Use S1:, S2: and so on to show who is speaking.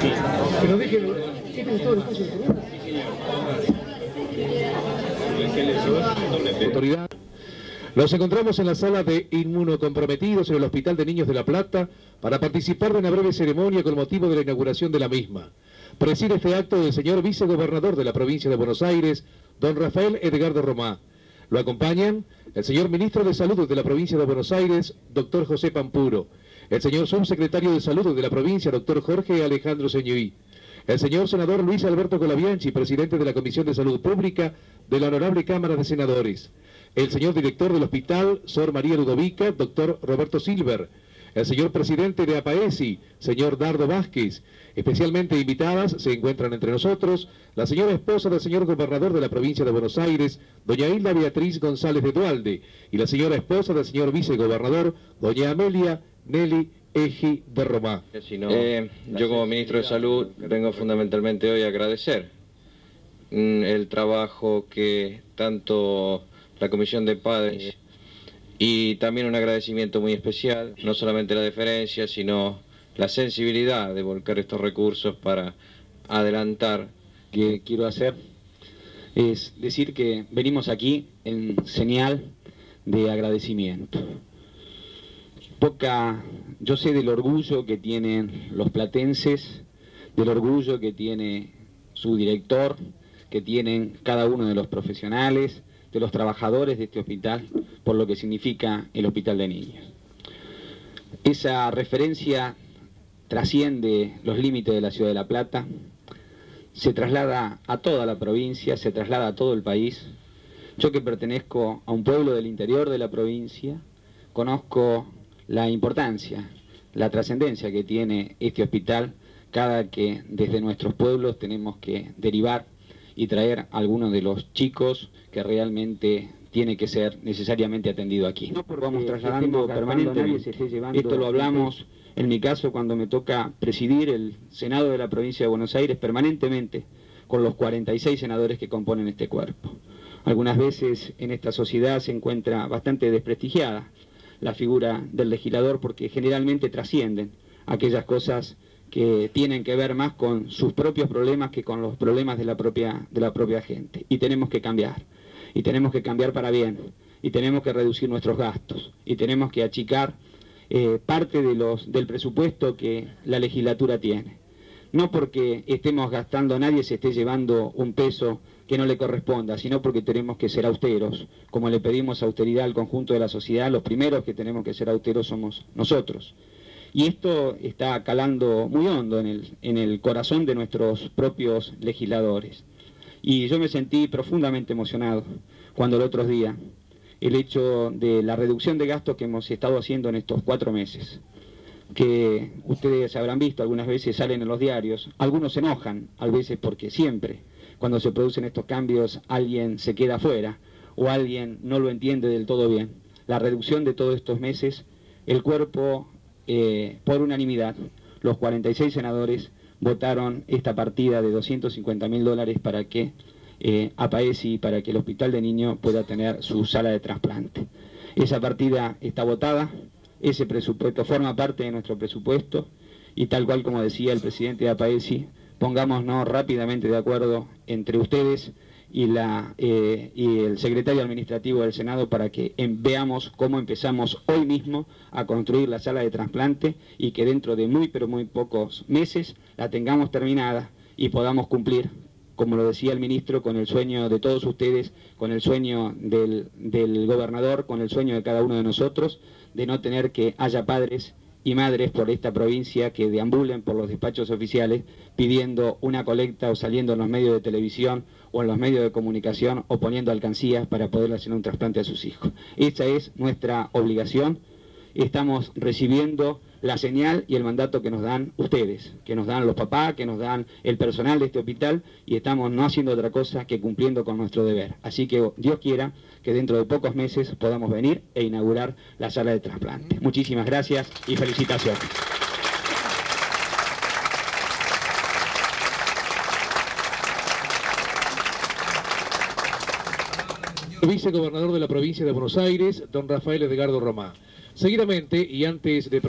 S1: Que nos dejen... ¿Este es todo el espacio de Autoridad. Nos encontramos en la sala de inmunocomprometidos en el Hospital de Niños de La Plata para participar de una breve ceremonia con motivo de la inauguración de la misma. Preside este acto el señor vicegobernador de la provincia de Buenos Aires, don Rafael Edgardo Romá. Lo acompañan el señor ministro de Salud de la provincia de Buenos Aires, doctor José Pampuro, el señor subsecretario de Salud de la provincia, doctor Jorge Alejandro Señuí, el señor senador Luis Alberto Colabianchi, presidente de la Comisión de Salud Pública de la Honorable Cámara de Senadores, el señor director del hospital, Sor María Ludovica, doctor Roberto Silver, el señor presidente de APAESI, señor Dardo Vázquez. Especialmente invitadas se encuentran entre nosotros la señora esposa del señor gobernador de la provincia de Buenos Aires, doña Hilda Beatriz González de Dualde, y la señora esposa del señor vicegobernador, doña Amelia Nelly Eji de Romá.
S2: Eh, yo como ministro de Salud vengo fundamentalmente hoy a agradecer mm, el trabajo que tanto la Comisión de Padres y también un agradecimiento muy especial, no solamente la deferencia, sino la sensibilidad de volcar estos recursos para adelantar.
S3: Que quiero hacer es decir que venimos aquí en señal de agradecimiento. Poca, yo sé del orgullo que tienen los platenses, del orgullo que tiene su director, que tienen cada uno de los profesionales, de los trabajadores de este hospital por lo que significa el hospital de niños. Esa referencia trasciende los límites de la ciudad de La Plata, se traslada a toda la provincia, se traslada a todo el país. Yo que pertenezco a un pueblo del interior de la provincia, conozco la importancia, la trascendencia que tiene este hospital cada que desde nuestros pueblos tenemos que derivar y traer a algunos de los chicos que realmente tiene que ser necesariamente atendido aquí. No vamos trasladando permanentemente. Esto lo hablamos en mi caso cuando me toca presidir el Senado de la provincia de Buenos Aires permanentemente con los 46 senadores que componen este cuerpo. Algunas veces en esta sociedad se encuentra bastante desprestigiada la figura del legislador porque generalmente trascienden aquellas cosas que tienen que ver más con sus propios problemas que con los problemas de la propia, de la propia gente. Y tenemos que cambiar. Y tenemos que cambiar para bien. Y tenemos que reducir nuestros gastos. Y tenemos que achicar eh, parte de los, del presupuesto que la legislatura tiene. No porque estemos gastando, nadie se esté llevando un peso que no le corresponda, sino porque tenemos que ser austeros. Como le pedimos austeridad al conjunto de la sociedad, los primeros que tenemos que ser austeros somos nosotros. Y esto está calando muy hondo en el, en el corazón de nuestros propios legisladores. Y yo me sentí profundamente emocionado cuando el otro día el hecho de la reducción de gastos que hemos estado haciendo en estos cuatro meses, que ustedes habrán visto, algunas veces salen en los diarios, algunos se enojan, a veces porque siempre, cuando se producen estos cambios, alguien se queda afuera o alguien no lo entiende del todo bien. La reducción de todos estos meses, el cuerpo eh, por unanimidad, los 46 senadores votaron esta partida de 250 mil dólares para que eh, APAESI, para que el Hospital de Niños pueda tener su sala de trasplante. Esa partida está votada, ese presupuesto forma parte de nuestro presupuesto y tal cual como decía el presidente de APAESI, pongámonos rápidamente de acuerdo entre ustedes y, la, eh, y el secretario administrativo del Senado para que veamos cómo empezamos hoy mismo a construir la sala de trasplante y que dentro de muy pero muy pocos meses la tengamos terminada y podamos cumplir, como lo decía el ministro, con el sueño de todos ustedes, con el sueño del, gobernador, con el sueño de cada uno de nosotros, de no tener que haya padres y madres por esta provincia que deambulen por los despachos oficiales pidiendo una colecta o saliendo en los medios de televisión o en los medios de comunicación o poniendo alcancías para poder hacer un trasplante a sus hijos. Esa es nuestra obligación. Estamos recibiendo la señal y el mandato que nos dan ustedes, que nos dan los papás, que nos dan el personal de este hospital y estamos no haciendo otra cosa que cumpliendo con nuestro deber. Así que Dios quiera que dentro de pocos meses podamos venir e inaugurar la sala de trasplante. Muchísimas gracias y felicitaciones.
S1: Vicegobernador de la provincia de Buenos Aires, don Rafael Edgardo Romá. Seguidamente, y antes de